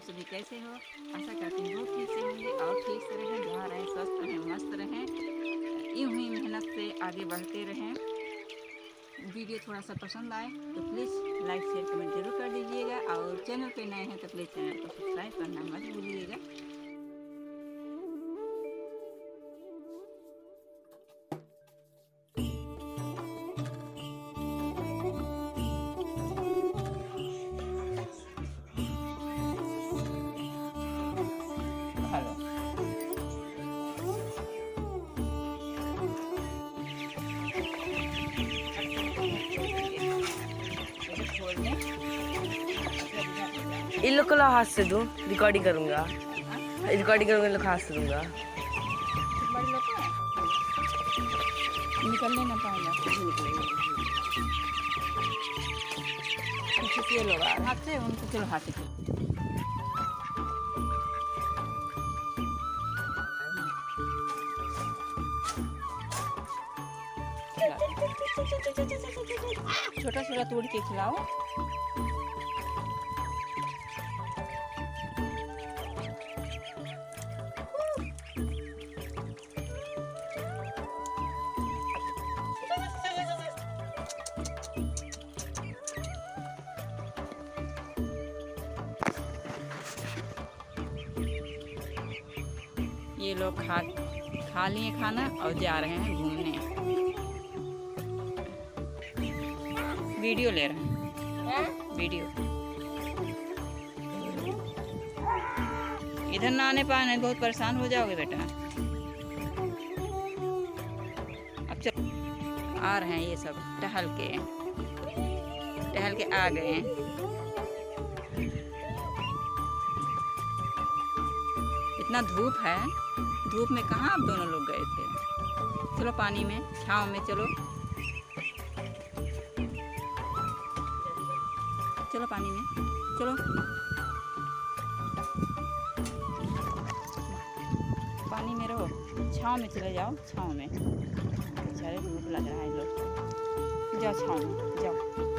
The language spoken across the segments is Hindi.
आप सभी कैसे हो? आशा करती हूँ ठीक से होंगे और ठीक से रहें, जहाँ रहें, स्वस्थ रहें, मस्त रहें। यूँ ही मेहनत से आगे बढ़ते रहें। वीडियो थोड़ा सा पसंद आए तो प्लीज़ लाइक शेयर कमेंट ज़रूर कर दीजिएगा और चैनल पे नए हैं तो प्लीज़ चैनल को सब्सक्राइब करना मत भूलिएगा। इन लोग को लो हाथ से दूँ रिकॉर्डिंग करूँगा। रिकॉर्डिंग करूँगा इन लोग हाथ से दूँगा। निकलने ना पाएगा। हाथ से उनको चलो हाथ से छोटा छोटा तोड़ के खिलाओ। ये लोग खा खा लिए खाना और जा रहे हैं घूमने। वीडियो ले रहे हैं। वीडियो। इधर ना आने पाए नहीं बहुत परेशान हो जाओगे बेटा। अब चल आ रहे हैं ये सब टहल के। टहल के आ गए हैं। इतना धूप है। धूप में कहाँ आप दोनों लोग गए थे? चलो पानी में, छाँव में चलो। चलो पानी में, चलो। पानी में रहो, छाँव में चले जाओ, छाँव में। बेचारे, धूप लग रहा है लोग को। जाओ छाँव में जाओ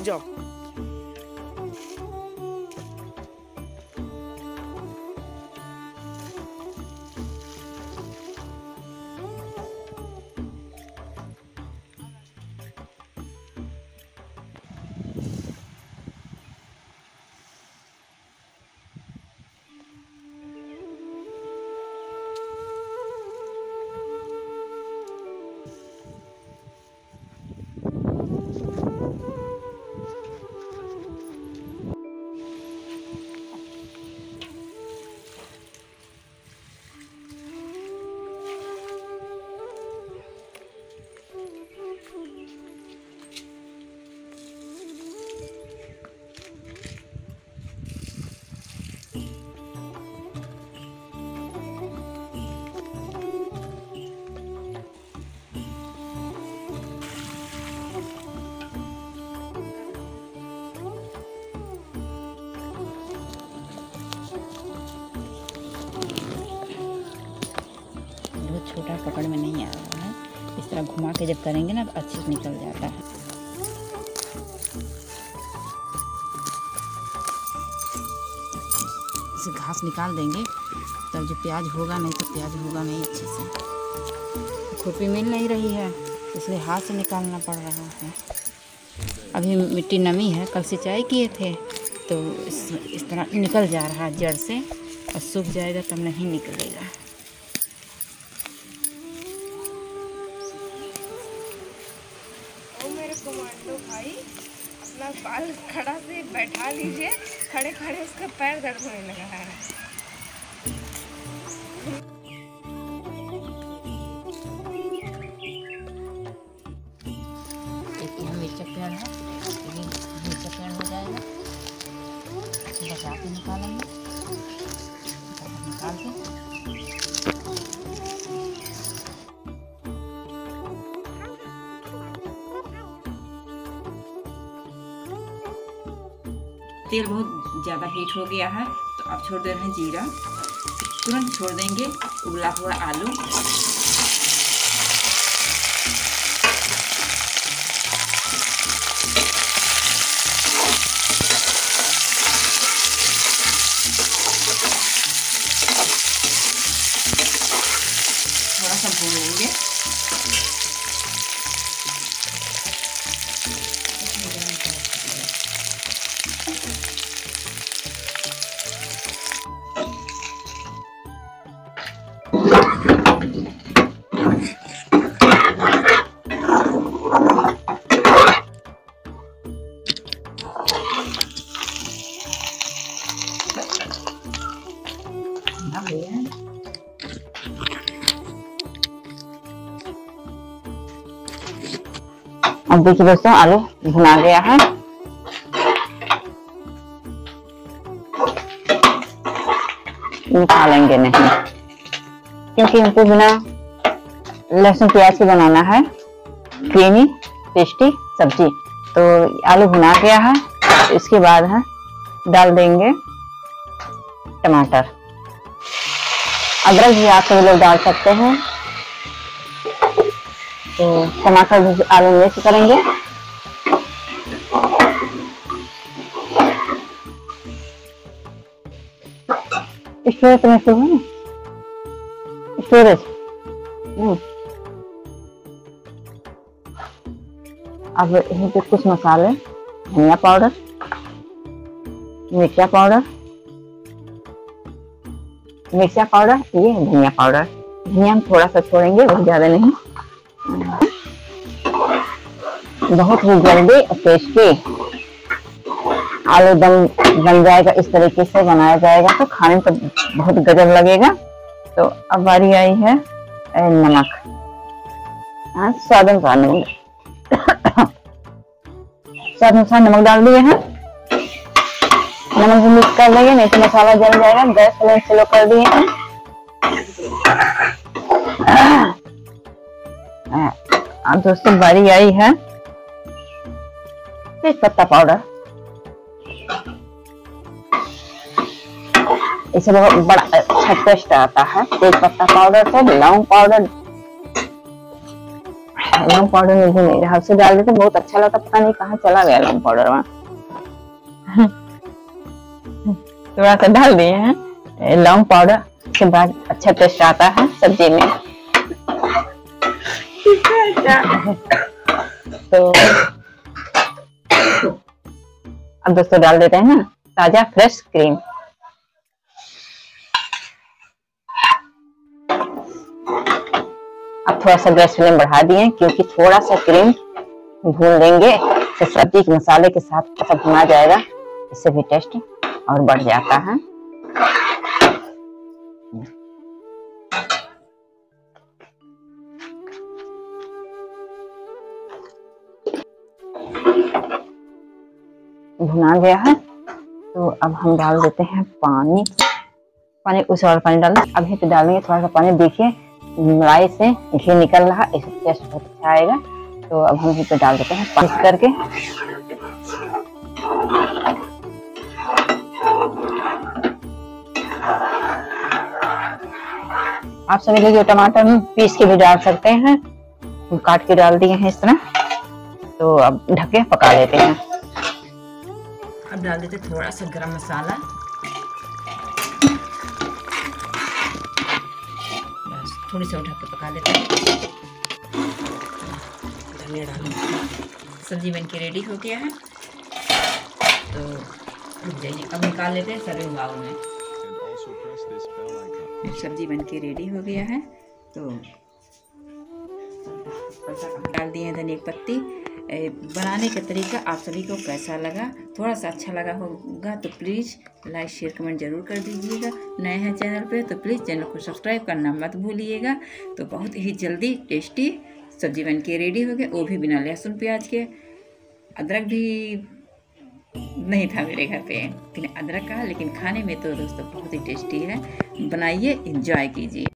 रुक जाओ बहुत तरह घुमा के जब करेंगे ना, अच्छे से निकल जाता है। इसे घास निकाल देंगे। तब जो प्याज होगा नहीं तो प्याज होगा नहीं अच्छे से। खुरपी मिल नहीं रही है, इसलिए हाथ से निकालना पड़ रहा है। अभी मिट्टी नमी है, कल सिंचाई किए थे तो इस इस तरह निकल जा रहा है जड़ से, और सूख जाएगा तब नहीं निकलेगा। मेरे कमांडो भाई, अपना बाल खड़ा से बैठा लीजिए। खड़े खड़े उसका पैर दर्द होने लगा है। निकालेंगे। निकाल के तेल बहुत ज़्यादा हीट हो गया है तो अब छोड़ दे रहे हैं जीरा। तुरंत छोड़ देंगे, उबला हुआ आलू। हो गया है अब देखिए दोस्तों, आलू भुना गया है। निकालेंगे नहीं, क्योंकि हमको बिना लहसुन प्याज के बनाना है। क्रीमी टेस्टी सब्ज़ी। तो आलू भुना गया है, इसके बाद है, डाल देंगे टमाटर। अदरक भी आप सभी लोग डाल सकते हैं तो टमाटर भी आलू मिक्स करेंगे। स्टोरेज। हम्म। अब यहीं पे कुछ मसाले, धनिया पाउडर, मिर्चा पाउडर मिर्चा पाउडर ये धनिया पाउडर धनिया हम थोड़ा सा छोड़ेंगे बहुत ज़्यादा नहीं। बहुत ही जल्दी टेस्टी आलू दम बन जाएगा, इस तरीके से बनाया जाएगा। तो खाने में तो बहुत गजब लगेगा। तो अब बारी आई है नमक। हाँ स्वाद अनुसार नमक। स्वाद अनुसार नमक डाल दिए हैं। नमक मिक्स कर लेंगे नहीं तो मसाला जल जाएगा गैस फ्लेम स्लो कर दिए हैं। हाँ, अब दोस्तों बारी आई है। तेज पत्ता पाउडर इसे बहुत बड़ा अच्छा टेस्ट आता है। तेज पत्ता पाउडर से लौंग पाउडर लौंग पाउडर में भी नहीं रहा। उसे डाल देते बहुत अच्छा लगता पता नहीं कहाँ चला गया लौंग पाउडर वहाँ। थोड़ा सा डाल दिए हैं। लौंग पाउडर के बाद अच्छा टेस्ट आता है सब्ज़ी में। तो अब दोस्तों डाल देते हैं ना, ताज़ा फ्रेश क्रीम अब थोड़ा सा गैस फ्लेम बढ़ा दिए, क्योंकि थोड़ा सा क्रीम भून देंगे तो सब्ज़ी के मसाले के साथ सब भुना जाएगा, इससे भी टेस्ट और बढ़ जाता है। भुना गया है। तो अब हम डाल देते हैं पानी। पानी उस और पानी डालना। अभी तो डालेंगे, थोड़ा सा पानी देखिए। मलाई से घी निकल रहा है, इससे टेस्ट बहुत अच्छा आएगा। तो अब हम इस डाल देते हैं पानी करके। आप सभी ये टमाटर पीस के भी डाल सकते हैं। काट के डाल दिए हैं इस तरह। तो अब ढके, पका लेते हैं। अब डाल देते थोड़ा सा गरम मसाला। थोड़ी सी ढक के पका लेते हैं। धनिया डालो सब्ज़ी बन के रेडी हो गया है। तो रुक जाइए, अब निकाल लेते हैं सर्विंग बाउल में। सब्ज़ी बन के रेडी हो गया है। तो डाल दिए हैं धनिया पत्ती। बनाने का तरीका आप सभी को कैसा लगा? थोड़ा सा अच्छा लगा होगा तो प्लीज़ लाइक, शेयर, कमेंट ज़रूर कर दीजिएगा। नए हैं चैनल पे तो प्लीज़ चैनल को सब्सक्राइब करना मत भूलिएगा। तो बहुत ही जल्दी टेस्टी सब्ज़ी बन के रेडी हो गया। वो भी बिना लहसुन, प्याज के। अदरक भी नहीं था मेरे घर पे। लेकिन अदरक का, लेकिन खाने में तो दोस्तों बहुत ही टेस्टी है। बनाइए इंजॉय कीजिए।